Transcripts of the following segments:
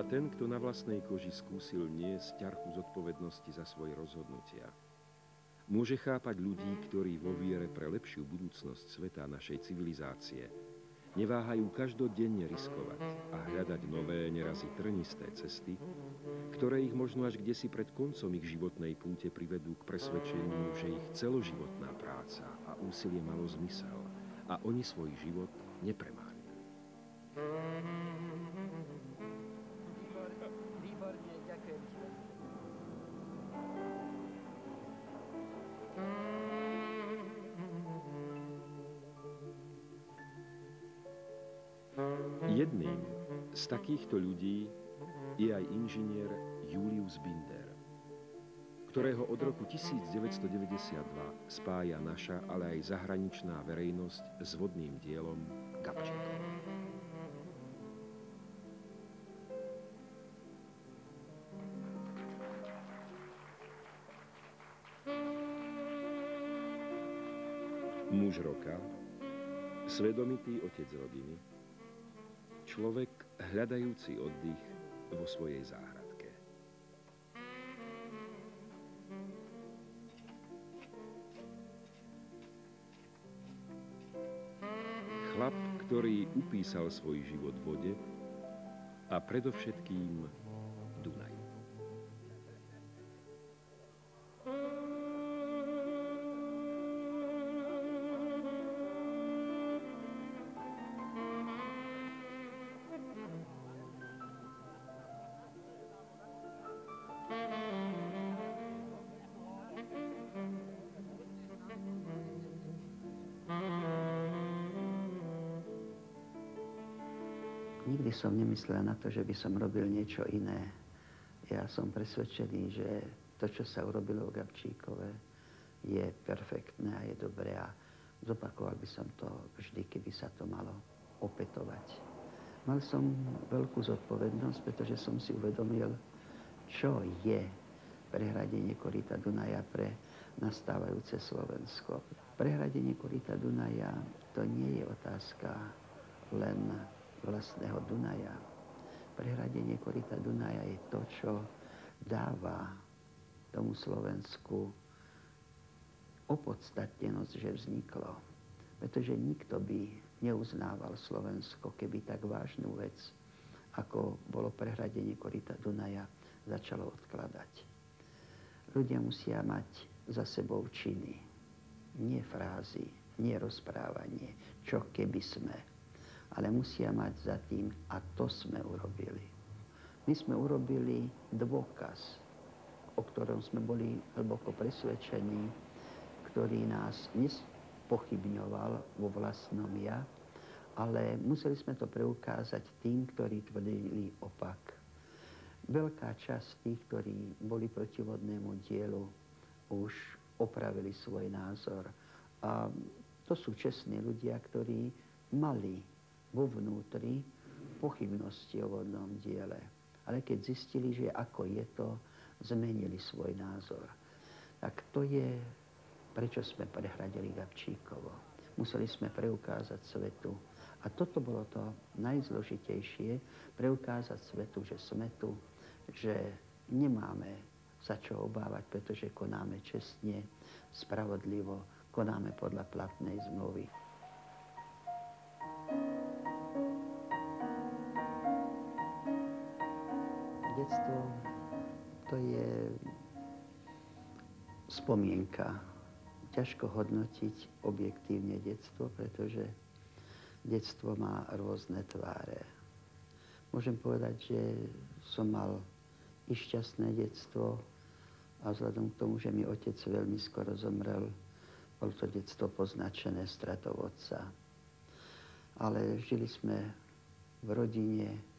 Iba ten, kto na vlastnej koži skúsil niesť ťarchu zodpovednosti za svoje rozhodnutia, môže chápať ľudí, ktorí vo viere pre lepšiu budúcnosť sveta našej civilizácie neváhajú každodenne riskovať a hľadať nové, nerazy trnisté cesty, ktoré ich možno až kde si pred koncom ich životnej púte privedú k presvedčeniu, že ich celoživotná práca a úsilie malo zmysel a oni svoj život nepremárnili. Z takýchto ľudí je aj inžinier Julius Binder, ktorého od roku 1992 spája naša, ale aj zahraničná verejnosť s vodným dielom Gabčíkov. Muž roka, svedomitý otec rodiny, Človek hľadajúci oddych vo svojej záhradke. Chlap, ktorý upísal svoj život vode a predovšetkým Dunaj. Nikdy som nemyslel na to, že by som robil niečo iné. Ja som presvedčený, že to, čo sa urobilo v Gabčíkove, je perfektné a je dobré a zopakoval by som to vždy, keby sa to malo opetovať. Mal som veľkú zodpovednosť, pretože som si uvedomil, čo je prehradenie korita Dunaja pre nastávajúce Slovensko. Prehradenie korita Dunaja to nie je otázka len vlastného Dunaja. Prehradenie korita Dunaja je to, čo dáva tomu Slovensku opodstatnenosť, že vzniklo. Pretože nikto by neuznával Slovensko, keby tak vážnu vec, ako bolo prehradenie korita Dunaja, začalo odkladať. Ľudia musia mať za sebou činy, nie frázy, nie rozprávanie, čo keby sme ale musia mať za tým, a to sme urobili. My sme urobili dôkaz, o ktorom sme boli hlboko presvedčení, ktorý nás nespochybňoval vo vlastnom ja, ale museli sme to preukázať tým, ktorí tvrdili opak. Veľká časť tých, ktorí boli proti vodnému dielu, už opravili svoj názor. A to sú čestní ľudia, ktorí mali vo vnútri pochybnosti o vodnom diele. Ale keď zistili, že ako je to, zmenili svoj názor. Tak to je, prečo sme prehradili Gabčíkovo. Museli sme preukázať svetu. A toto bolo to najzložitejšie, preukázať svetu, že sme tu, že nemáme sa čo obávať, pretože konáme čestne, spravodlivo, konáme podľa platnej zmluvy. Detstvo to je spomienka. Ťažko hodnotiť objektívne detstvo, pretože detstvo má rôzne tváre. Môžem povedať, že som mal i šťastné detstvo a vzhľadom k tomu, že mi otec veľmi skoro zomrel, bol to detstvo poznačené stratou otca. Ale žili sme v rodine,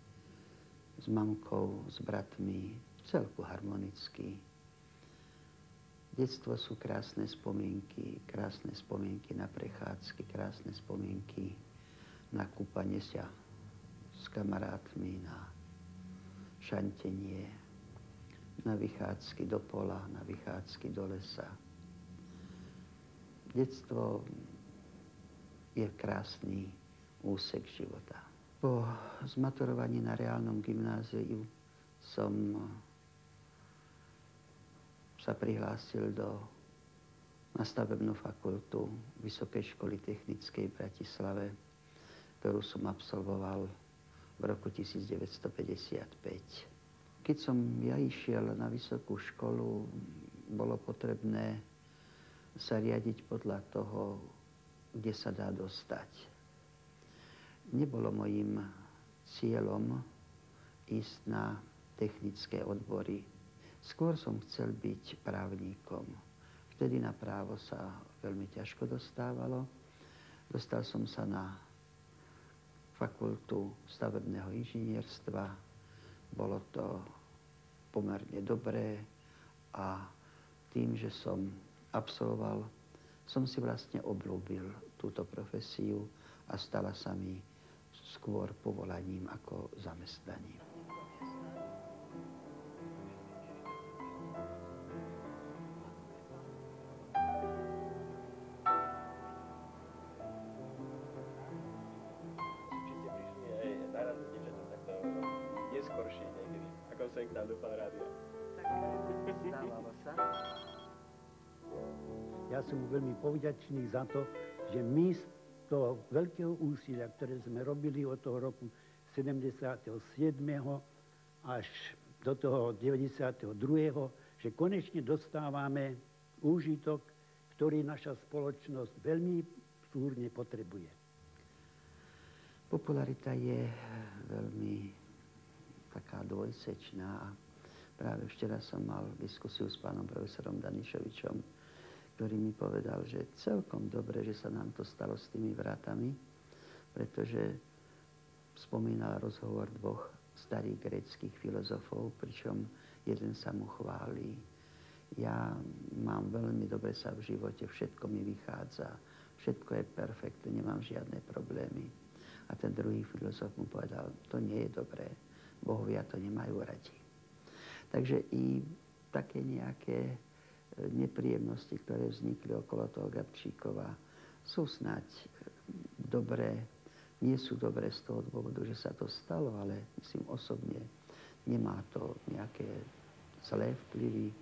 s mamkou, s bratmi, celku harmonicky. Detstvo sú krásne spomienky, krásne spomienky na prechádzky, krásne spomienky na kúpanie sa s kamarátmi, na šantenie, na vychádzky do pola, na vychádzky do lesa. Detstvo je krásny úsek života. Po zmaturovaní na reálnom gymnáziu som sa prihlásil do, na stavebnú fakultu Vysokej školy technickej v Bratislave, ktorú som absolvoval v roku 1955. Keď som ja išiel na vysokú školu, bolo potrebné sa riadiť podľa toho, kde sa dá dostať nebolo mojím cieľom ísť na technické odbory. Skôr som chcel byť právnikom. Vtedy na právo sa veľmi ťažko dostávalo. Dostal som sa na fakultu stavebného inžinierstva. Bolo to pomerne dobré a tým, že som absolvoval, som si vlastne oblúbil túto profesiu a stala sa mi skôr povolaním ako zamestnaním. Ja som veľmi povďačný za to, že my toho veľkého úsilia, ktoré sme robili od toho roku 77. až do toho 92., že konečne dostávame úžitok, ktorý naša spoločnosť veľmi súrne potrebuje. Popularita je veľmi taká dvojsečná. Práve včera som mal diskusiu s pánom profesorom Danišovičom, ktorý mi povedal, že celkom dobre, že sa nám to stalo s tými vratami, pretože spomínal rozhovor dvoch starých greckých filozofov, pričom jeden sa mu chválí. Ja mám veľmi dobre sa v živote, všetko mi vychádza, všetko je perfektné, nemám žiadne problémy. A ten druhý filozof mu povedal, to nie je dobré, bohovia to nemajú radi. Takže i také nejaké nepríjemnosti, ktoré vznikli okolo toho Gabčíkova, sú snať dobré, nie sú dobré z toho dôvodu, že sa to stalo, ale myslím osobne nemá to nejaké zlé vplyvy.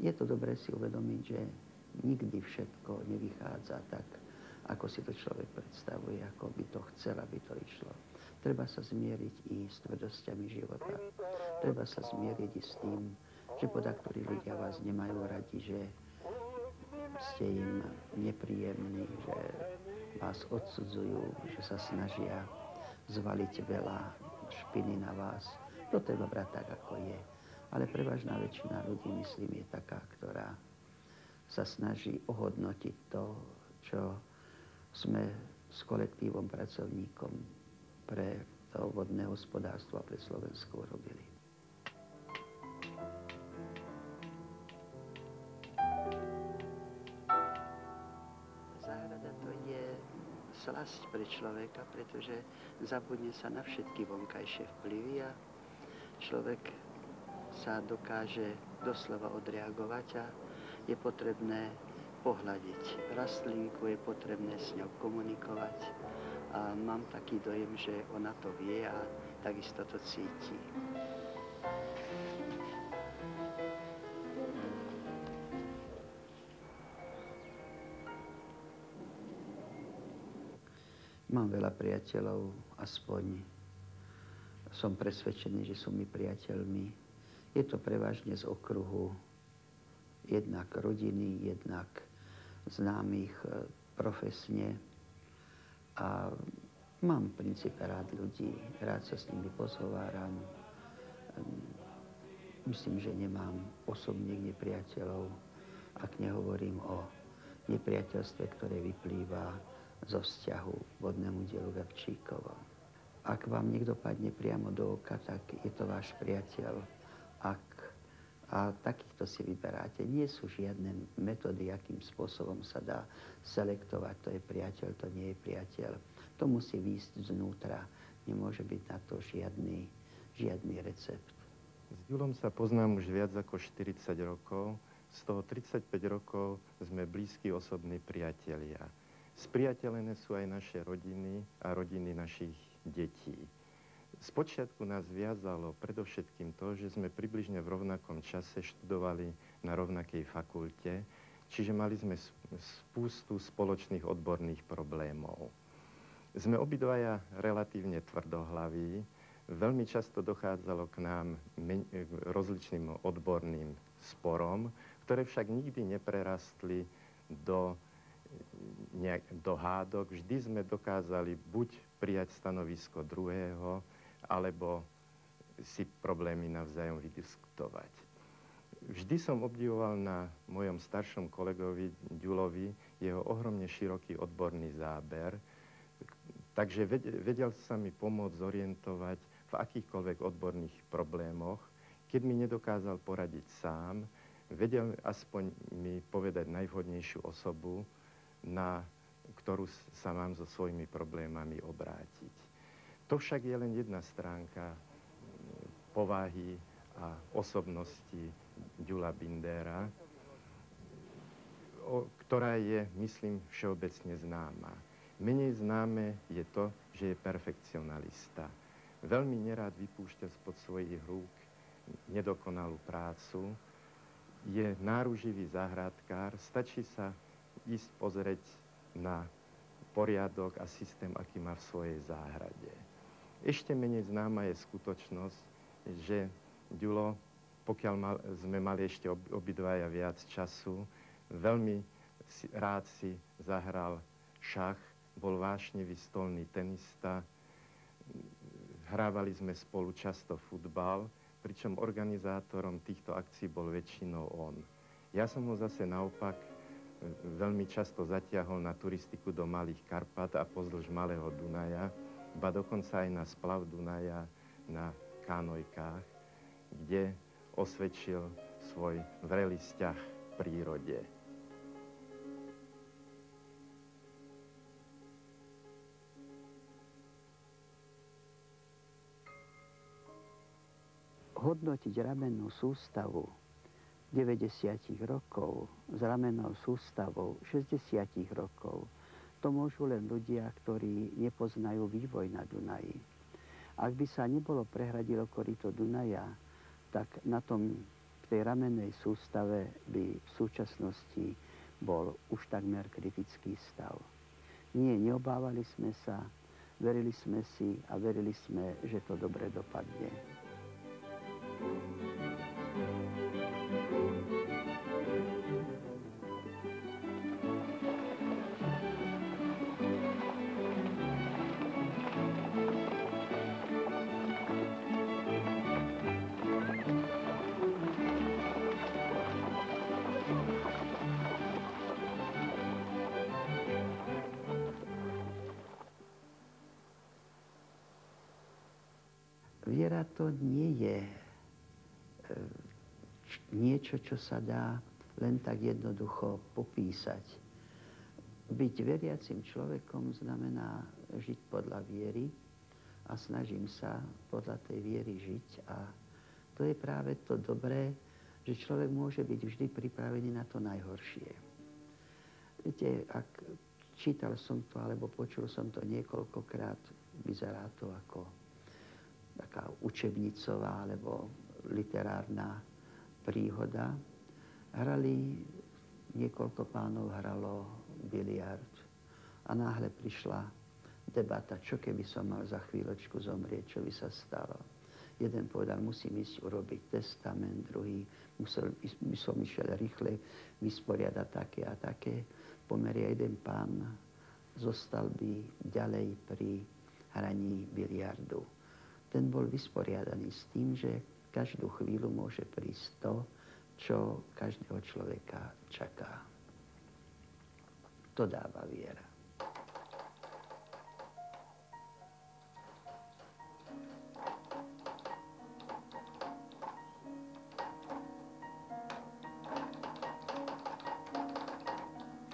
Je to dobré si uvedomiť, že nikdy všetko nevychádza tak, ako si to človek predstavuje, ako by to chcel, aby to išlo. Treba sa zmieriť i s tvrdosťami života. Treba sa zmieriť i s tým, že poda ktorí ľudia vás nemajú radi, že ste im nepríjemní, že vás odsudzujú, že sa snažia zvaliť veľa špiny na vás. To treba brať tak, ako je. Ale prevažná väčšina ľudí, myslím, je taká, ktorá sa snaží ohodnotiť to, čo sme s kolektívom pracovníkom pre to vodné hospodárstvo a pre Slovensko robili. Slasť pre človeka, pretože zabudne sa na všetky vonkajšie vplyvy a človek sa dokáže doslova odreagovať a je potrebné pohľadiť rastlinku, je potrebné s ňou komunikovať a mám taký dojem, že ona to vie a takisto to cíti. Mám veľa priateľov, aspoň som presvedčený, že sú mi priateľmi. Je to prevažne z okruhu jednak rodiny, jednak známych e, profesne. A mám v princípe rád ľudí, rád sa s nimi pozhováram. Myslím, že nemám osobných nepriateľov, ak nehovorím o nepriateľstve, ktoré vyplýva zo vzťahu vodnému dielu Gabčíkovo. Ak vám niekto padne priamo do oka, tak je to váš priateľ. Ak a takýchto si vyberáte. Nie sú žiadne metódy, akým spôsobom sa dá selektovať. To je priateľ, to nie je priateľ. To musí výjsť znútra. Nemôže byť na to žiadny, žiadny recept. S Ďulom sa poznám už viac ako 40 rokov. Z toho 35 rokov sme blízki osobní priatelia. Spriateľené sú aj naše rodiny a rodiny našich detí. Spočiatku nás viazalo predovšetkým to, že sme približne v rovnakom čase študovali na rovnakej fakulte, čiže mali sme spústu spoločných odborných problémov. Sme obidvaja relatívne tvrdohlaví, veľmi často dochádzalo k nám rozličným odborným sporom, ktoré však nikdy neprerastli do, nejak, do hádok. Vždy sme dokázali buď prijať stanovisko druhého, alebo si problémy navzájom vydiskutovať. Vždy som obdivoval na mojom staršom kolegovi Ďulovi jeho ohromne široký odborný záber, takže vedel sa mi pomôcť zorientovať v akýchkoľvek odborných problémoch. Keď mi nedokázal poradiť sám, vedel aspoň mi povedať najvhodnejšiu osobu, na ktorú sa mám so svojimi problémami obrátiť. To však je len jedna stránka mm, povahy a osobnosti Ďula Bindera, ktorá je, myslím, všeobecne známa. Menej známe je to, že je perfekcionalista. Veľmi nerád vypúšťa spod svojich rúk nedokonalú prácu. Je náruživý záhradkár, stačí sa ísť pozrieť na poriadok a systém, aký má v svojej záhrade. Ešte menej známa je skutočnosť, že Ďulo, pokiaľ mal, sme mali ešte ob, obidvaja viac času, veľmi si, rád si zahral šach, bol vášnevý stolný tenista, hrávali sme spolu často futbal, pričom organizátorom týchto akcií bol väčšinou on. Ja som ho zase naopak veľmi často zatiahol na turistiku do Malých Karpat a pozdĺž Malého Dunaja, ba dokonca aj na splav Dunaja na kanojkách, kde osvedčil svoj vrelý vzťah k prírode. Hodnotiť ramennú sústavu 90 rokov s ramennou sústavou 60 rokov to môžu len ľudia, ktorí nepoznajú vývoj na Dunaji. Ak by sa nebolo prehradilo korito Dunaja, tak na tom, v tej ramennej sústave by v súčasnosti bol už takmer kritický stav. Nie, neobávali sme sa, verili sme si a verili sme, že to dobre dopadne. To nie je e, niečo, čo sa dá len tak jednoducho popísať. Byť veriacim človekom znamená žiť podľa viery a snažím sa podľa tej viery žiť a to je práve to dobré, že človek môže byť vždy pripravený na to najhoršie. Viete, ak čítal som to alebo počul som to niekoľkokrát, vyzerá to ako taká učebnicová alebo literárna príhoda. Hrali, niekoľko pánov hralo biliard a náhle prišla debata, čo keby som mal za chvíľočku zomrieť, čo by sa stalo. Jeden povedal, musím ísť urobiť testament, druhý musel, by som išiel rýchle vysporiadať také a také pomery. Jeden pán zostal by ďalej pri hraní biliardu ten bol vysporiadaný s tým, že každú chvíľu môže prísť to, čo každého človeka čaká. To dáva viera.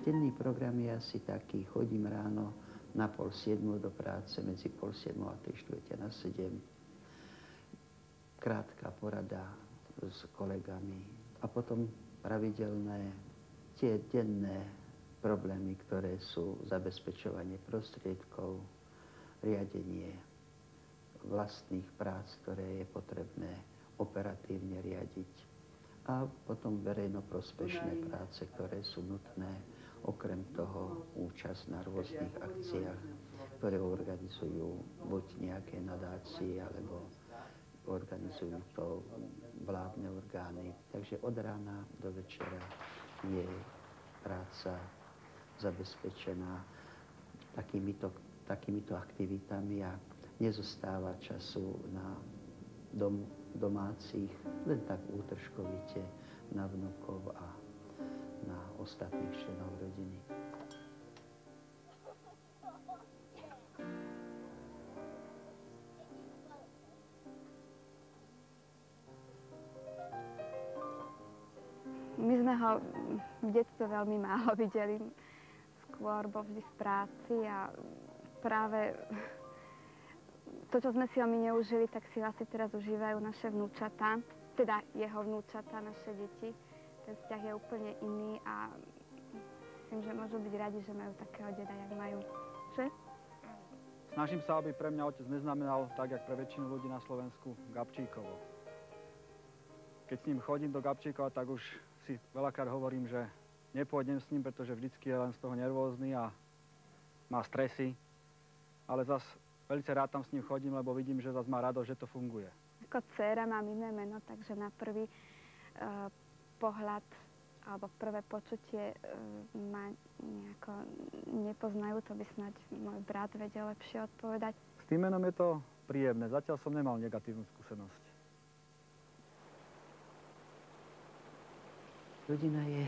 Denný program je asi taký, chodím ráno, na pol siedmu do práce, medzi pol siedmu a tri štvrte na sedem. Krátka porada s kolegami a potom pravidelné tie denné problémy, ktoré sú zabezpečovanie prostriedkov, riadenie vlastných prác, ktoré je potrebné operatívne riadiť. A potom verejnoprospešné práce, ktoré sú nutné, okrem toho účasť na rôznych akciách, ktoré organizujú buď nejaké nadácie, alebo organizujú to vládne orgány. Takže od rána do večera je práca zabezpečená takýmito, takýmito aktivitami a nezostáva času na dom, domácich, len tak útržkovite na vnukov a na ostatných členov rodiny. My sme ho v detstve veľmi málo videli. Skôr bol vždy v práci a práve to, čo sme si ho my neužili, tak si asi teraz užívajú naše vnúčatá, teda jeho vnúčatá, naše deti. Ten vzťah je úplne iný a myslím, že môžu byť radi, že majú takého deda, jak majú. Že? Snažím sa, aby pre mňa otec neznamenal, tak jak pre väčšinu ľudí na Slovensku, Gabčíkovo. Keď s ním chodím do Gabčíkova, tak už si veľakrát hovorím, že nepôjdem s ním, pretože vždycky je len z toho nervózny a má stresy. Ale zas veľmi rád tam s ním chodím, lebo vidím, že zase má rado, že to funguje. Ako dcera mám iné meno, takže na prvý uh, pohľad alebo prvé počutie uh, ma nejako nepoznajú, to by snať môj brat vedel lepšie odpovedať. S tým menom je to príjemné. Zatiaľ som nemal negatívnu skúsenosť. Rodina je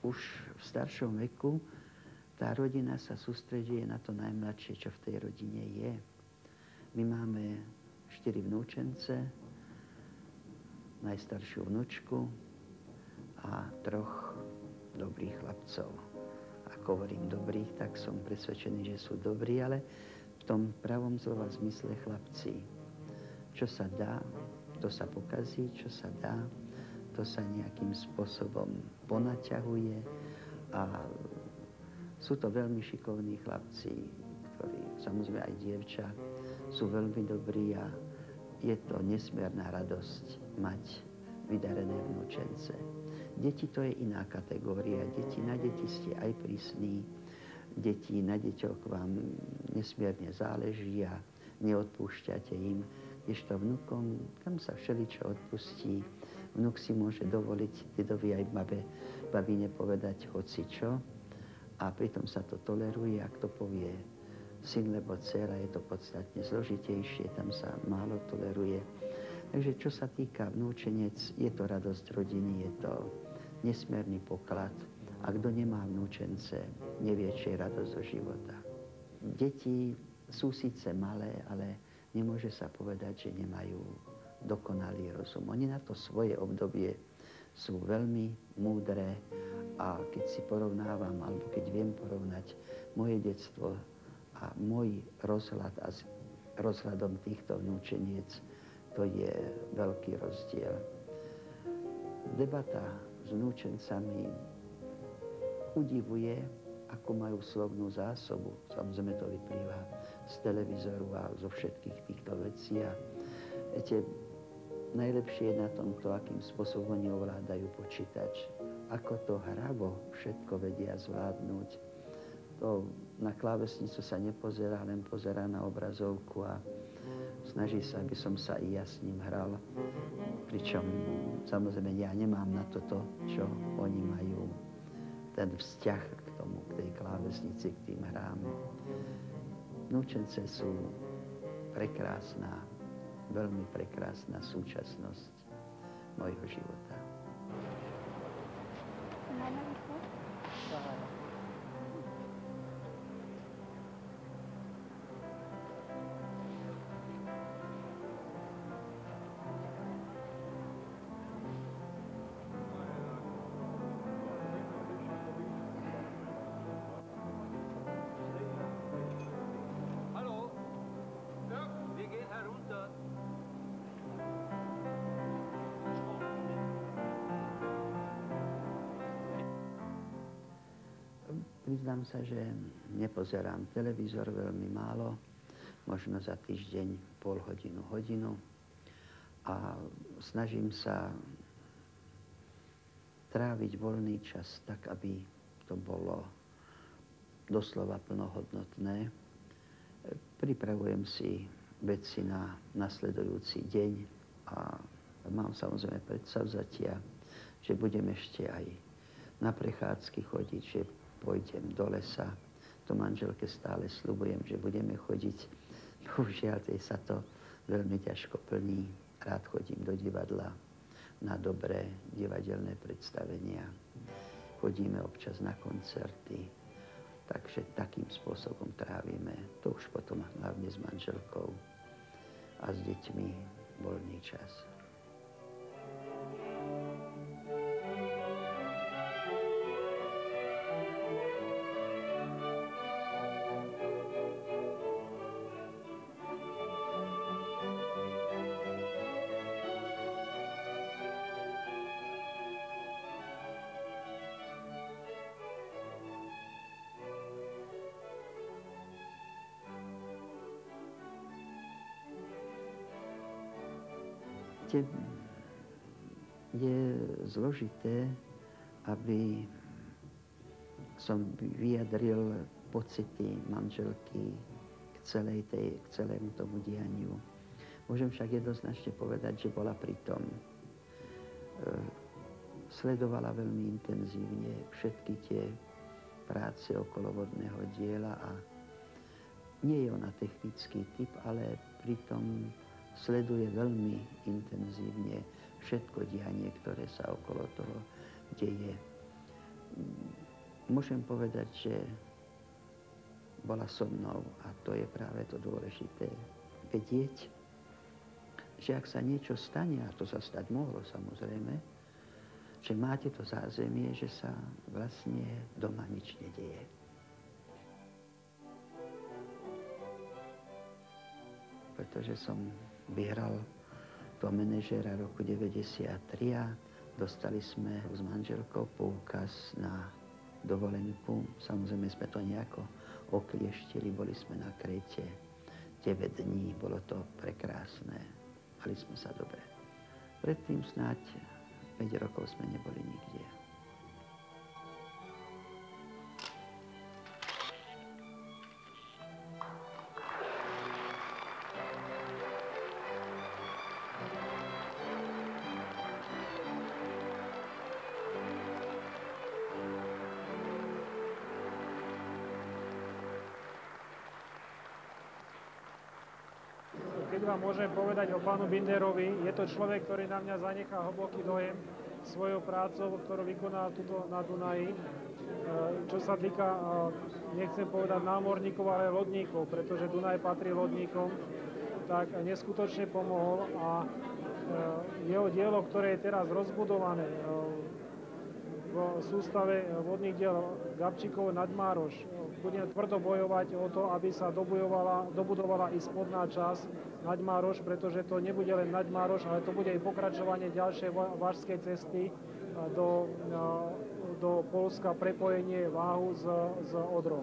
už v staršom veku tá rodina sa sústredí na to najmladšie, čo v tej rodine je. My máme štyri vnúčence, najstaršiu vnúčku a troch dobrých chlapcov. Ako hovorím dobrých, tak som presvedčený, že sú dobrí, ale v tom pravom slova zmysle chlapci. Čo sa dá, to sa pokazí, čo sa dá, to sa nejakým spôsobom ponaťahuje a sú to veľmi šikovní chlapci, ktorí, samozrejme aj dievča, sú veľmi dobrí a je to nesmierna radosť mať vydarené vnúčence. Deti to je iná kategória. Deti, na deti ste aj prísni. Deti, na deťoch vám nesmierne záleží a neodpúšťate im. Kdežto vnúkom, tam sa všeličo odpustí. Vnúk si môže dovoliť dedovi aj babe, babine povedať hoci čo a pritom sa to toleruje, ak to povie syn nebo dcera, je to podstatne zložitejšie, tam sa málo toleruje. Takže čo sa týka vnúčenec, je to radosť rodiny, je to nesmierny poklad. A kto nemá vnúčence, nevie, čo je radosť zo života. Deti sú síce malé, ale nemôže sa povedať, že nemajú dokonalý rozum. Oni na to svoje obdobie sú veľmi múdre a keď si porovnávam, alebo keď viem porovnať moje detstvo a môj rozhľad a s rozhľadom týchto vnúčeniec, to je veľký rozdiel. Debata s vnúčencami udivuje, ako majú slovnú zásobu. Samozrejme to vyplýva z televízoru a zo všetkých týchto vecí. A viete, najlepšie je na tomto, akým spôsobom oni ovládajú počítač ako to hravo všetko vedia zvládnuť. To na klávesnicu sa nepozerá, len pozerá na obrazovku a snaží sa, aby som sa i ja s ním hral. Pričom samozrejme ja nemám na toto, čo oni majú. Ten vzťah k tomu, k tej klávesnici, k tým hrám. Núčence sú prekrásna, veľmi prekrásna súčasnosť mojho života. Priznám sa, že nepozerám televízor veľmi málo. možno za týždeň pol hodinu, hodinu. A snažím sa tráviť voľný čas tak, aby to bolo doslova plnohodnotné. Pripravujem si veci na nasledujúci deň a mám samozrejme predsavzatia, že budem ešte aj na prechádzky chodiť, že pôjdem do lesa. To manželke stále slubujem, že budeme chodiť. Bohužiaľ, tej sa to veľmi ťažko plní. Rád chodím do divadla na dobré divadelné predstavenia. Chodíme občas na koncerty. Takže takým spôsobom trávime, to už potom hlavne s manželkou a s deťmi voľný čas. Viete, je zložité, aby som vyjadril pocity manželky k, celej tej, k celému tomu dianiu. Môžem však jednoznačne povedať, že bola pritom. E, sledovala veľmi intenzívne všetky tie práce okolo vodného diela a nie je ona technický typ, ale pritom sleduje veľmi intenzívne všetko dianie, ktoré sa okolo toho deje. Môžem povedať, že bola so mnou a to je práve to dôležité. Vedieť, že ak sa niečo stane, a to sa stať mohlo samozrejme, že máte to zázemie, že sa vlastne doma nič nedieje. Pretože som vyhral to manažera roku 93 a dostali sme s manželkou poukaz na dovolenku. Samozrejme sme to nejako oklieštili, boli sme na Krete 9 dní, bolo to prekrásne. Mali sme sa dobre. Predtým snáď 5 rokov sme neboli nikde. Vám môžem povedať o pánu Binderovi, je to človek, ktorý na mňa zanechá hlboký dojem svojou prácou, ktorú vykonal tuto na Dunaji. E, čo sa týka, e, nechcem povedať námorníkov, ale lodníkov, pretože Dunaj patrí lodníkom, tak neskutočne pomohol a e, jeho dielo, ktoré je teraz rozbudované v sústave vodných diel Gabčíkov Nadmároš, budeme tvrdo bojovať o to, aby sa dobudovala, i spodná časť Naďmároš, pretože to nebude len Naďmároš, ale to bude aj pokračovanie ďalšej vážskej cesty do, do Polska, prepojenie váhu s, s Odrou.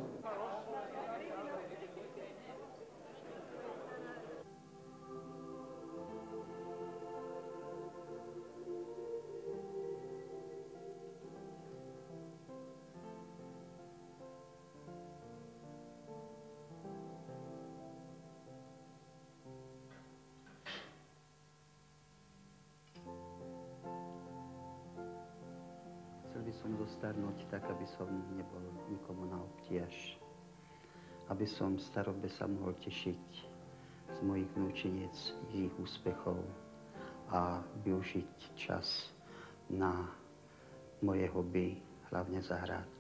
Som zostarnúť tak, aby som nebol nikomu na obtiež. Aby som starobe sa mohol tešiť z mojich vnúčeniec, ich úspechov a využiť čas na moje hobby, hlavne zahrať.